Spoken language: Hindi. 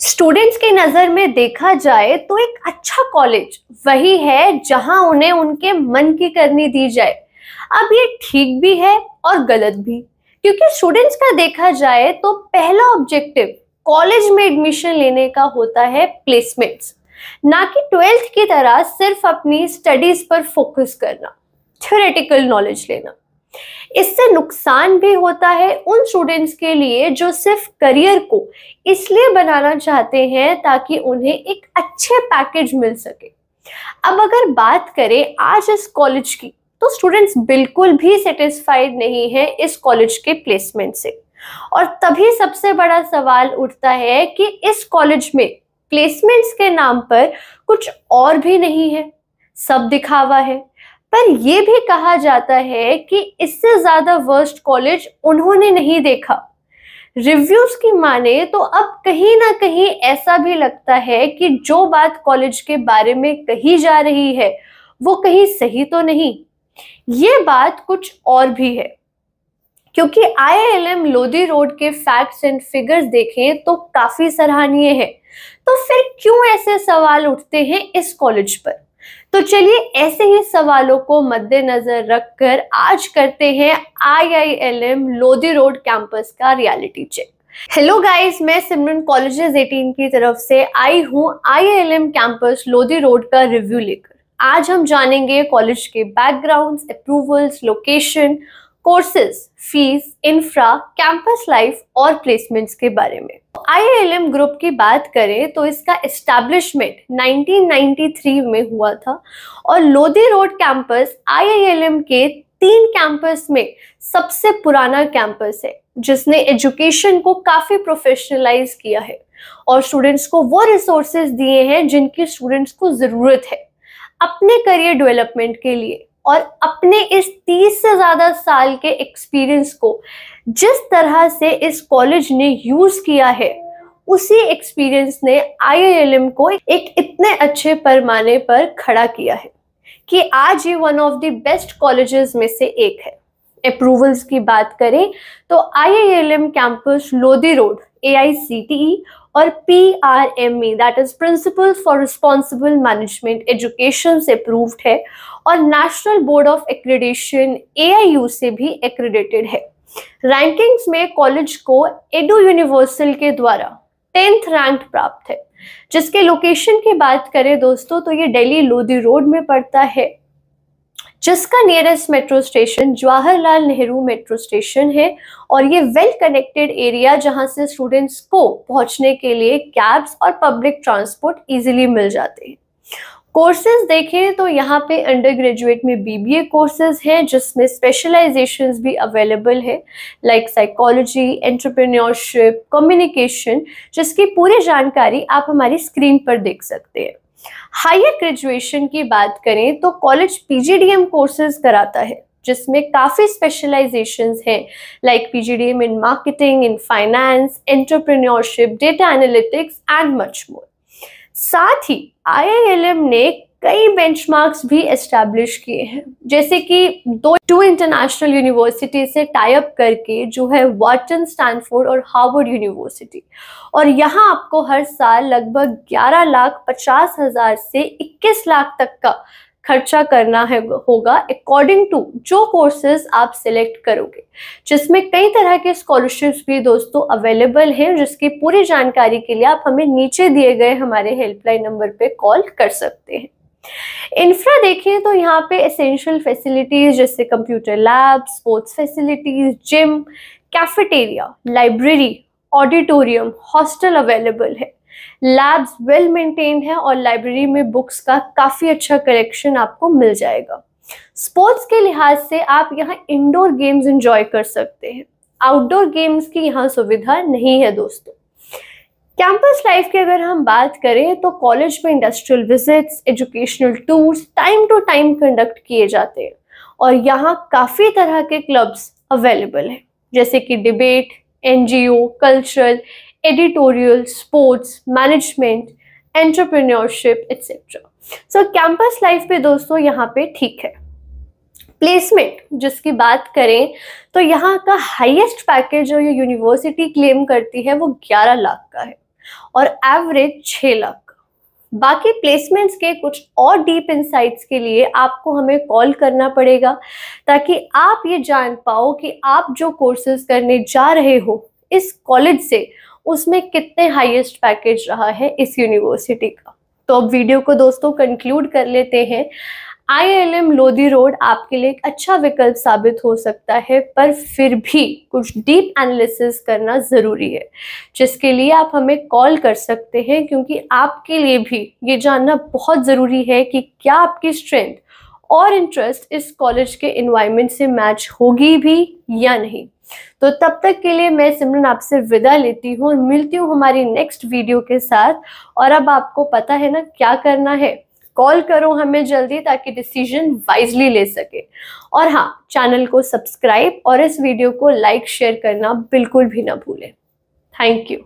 स्टूडेंट्स की नज़र में देखा जाए तो एक अच्छा कॉलेज वही है जहाँ उन्हें उनके मन की करनी दी जाए। अब ये ठीक भी है और गलत भी, क्योंकि स्टूडेंट्स का देखा जाए तो पहला ऑब्जेक्टिव कॉलेज में एडमिशन लेने का होता है प्लेसमेंट्स ना कि ट्वेल्थ की तरह सिर्फ़ अपनी स्टडीज़ पर फोकस करना थ्योरेटिकल नॉलेज लेना। इससे नुकसान भी होता है उन स्टूडेंट्स के लिए जो सिर्फ़ करियर को इसलिए बनाना चाहते हैं ताकि उन्हें एक अच्छे पैकेज मिल सके। अब अगर बात करें आज इस कॉलेज की तो स्टूडेंट्स बिल्कुल भी सेटिस्फाइड नहीं है इस कॉलेज के प्लेसमेंट से। और तभी सबसे बड़ा सवाल उठता है कि इस कॉलेज में प्लेसमेंट्स के नाम पर कुछ और भी नहीं है। सब दिखावा है। पर यह भी कहा जाता है कि इससे ज़्यादा वर्स्ट कॉलेज उन्होंने नहीं देखा। रिव्यूज़ की माने तो अब कहीं ना कहीं ऐसा भी लगता है कि जो बात कॉलेज के बारे में कही जा रही है, वो कहीं सही तो नहीं। ये बात कुछ और भी है। क्योंकि आईआईएलएम लोधी रोड के फैक्ट्स एंड फिगर्स देखें तो काफ़ी सराहनीय है। तो फिर क्यों ऐसे सवाल उठते हैं इस कॉलेज पर? तो चलिए ऐसे ही सवालों को मद्देनजर रखकर आज करते हैं आईआईएलएम लोधी रोड कैंपस का रियलिटी चेक हेलो गाइस मैं सिमरन कॉलेजेस 18 की तरफ़ से आई हूँ आईआईएलएम कैंपस लोधी रोड का रिव्यू लेकर। आज हम जानेंगे कॉलेज के backgrounds approvals location courses fees infra campus life और प्लेसमेंट्स के बारे में। आईआईएलएम ग्रुप की बात करें तो इसका एस्टैब्लिशमेंट 1993 में हुआ था और लोधी रोड कैंपस आईआईएलएम के तीन कैंपस में सबसे पुराना कैंपस है, जिसने एजुकेशन को काफ़ी प्रोफेशनलाइज किया है और स्टूडेंट्स को वो रिसोर्सेज दिए हैं जिनकी स्टूडेंट्स को ज़रूरत है अपने करियर डेवलपमेंट के लिए। और अपने इस तीस से ज़्यादा साल के एक्सपीरियंस को जिस तरह से इस कॉलेज ने यूज़ किया है, उसी एक्सपीरियंस ने आईआईएलएम को एक इतने अच्छे पैमाने पर खड़ा किया है कि आज ये one of the best colleges में से एक है। अप्रूवल्स की बात करें तो IILM campus Lodhi road A और P R M E that is principle for responsible management education से अप्रूव्ड है और national board of accreditation A I U से भी एक्रेडिटेड है। रैंकिंग्स में कॉलेज को एडू यूनिवर्सल के द्वारा टेंथ रैंक प्राप्त है। जिसके लोकेशन की बात करें दोस्तों तो ये दिल्ली लोधी रोड में पड़ता है। जिसका nearest metro station Jawaharlal Nehru metro station है, और ये वेल कनेक्टेड एरिया जहाँ से स्टूडेंट्स को पहुँचने के लिए कैब्स और पब्लिक ट्रांसपोर्ट इजीली मिल जाते हैं। कोर्सेज देखें तो यहाँ पे अंडर ग्रेजुएट में बीबीए कोर्सेज हैं, जिसमें स्पेशलाइजेशंस भी अवेलेबल है लाइक साइकोलॉजी एंटरप्रेन्योरशिप कम्युनिकेशन जिसकी पूरी जानकारी आप हमारी स्क्रीन पर देख सकते हैं। हायर ग्रेजुएशन की बात करें तो कॉलेज पीजीडीएम कोर्सेज कराता है, जिसमें काफ़ी स्पेशलाइजेशन हैं like PGDM in marketing in finance entrepreneurship data analytics and much more साथ ही आईआईएलएम ने कई बेंचमार्क्स भी एस्टैब्लिश किए हैं। जैसे कि दो टू इंटरनेशनल यूनिवर्सिटी से टाइप करके जो है वाटन स्टैनफोर्ड और हार्वर्ड यूनिवर्सिटी और यहाँ आपको हर साल लगभग 11 लाख पचास हज़ार से 21 लाख तक का खर्चा करना है, होगा अकॉर्डिंग टू जो कोर्सेज आप सिलेक्ट करोगे। जिसमें कई तरह के स्कॉलरशिप्स भी दोस्तों अवेलेबल हैं, जिसकी पूरी जानकारी के लिए आप हमें नीचे दिए गए हमारे हेल्पलाइन नंबर पे कॉल कर सकते हैं। इंफ्रा देखें तो यहाँ पे एसेंशियल फैसिलिटीज़ जैसे computer lab sports facilities gym cafeteria library auditorium hostel available है। लैब्स वेल मेंटेन्ड है और लाइब्रेरी में बुक्स का काफ़ी अच्छा कलेक्शन आपको मिल जाएगा। स्पोर्ट्स के लिहाज से आप यहाँ इंडोर गेम्स एंजॉय कर सकते हैं। आउटडोर गेम्स की यहाँ सुविधा नहीं है दोस्तों। लाइफ की अगर हम बात करें तो कॉलेज में industrial visits educational tours time to time conduct किए जाते हैं। और यहाँ काफ़ी तरह के क्लब्स अवेलेबल हैं। जैसे कि debate NGO cultural editorial sports management entrepreneurship etcetera so campus life पे दोस्तों यहाँ पे ठीक है। प्लेसमेंट जिसकी बात करें तो यहाँ का हाईएस्ट पैकेज जो ये यूनिवर्सिटी क्लेम करती है वो 11 लाख का है। और एवरेज छः लाख। बाकी प्लेसमेंट्स के कुछ और डीप इंसाइट्स के लिए आपको हमें कॉल करना पड़ेगा, ताकि आप ये जान पाओ कि आप जो कोर्सेज करने जा रहे हो, इस कॉलेज से उसमें कितने हाईएस्ट पैकेज रहा है इस यूनिवर्सिटी का। तो अब वीडियो को दोस्तों कंक्लूड कर लेते हैं। आईएलएम लोधी रोड आपके लिए एक अच्छा विकल्प साबित हो सकता है, पर फिर भी कुछ डीप एनालिसिस करना ज़रूरी है, जिसके लिए आप हमें कॉल कर सकते हैं, क्योंकि आपके लिए भी ये जानना बहुत ज़रूरी है कि क्या आपकी स्ट्रेंथ और इंटरेस्ट इस कॉलेज के इन्वायरमेंट से मैच होगी भी या नहीं। तो तब तक के लिए मैं सिमरन आपसे विदा लेती हूँ और मिलती हूँ हमारी नेक्स्ट वीडियो के साथ, और अब आपको पता है ना क्या करना है। कॉल करो हमें जल्दी ताकि डिसीज़न वाइजली ले सके। और हाँ चैनल को सब्सक्राइब और इस वीडियो को लाइक शेयर करना बिल्कुल भी ना भूलें। Thank you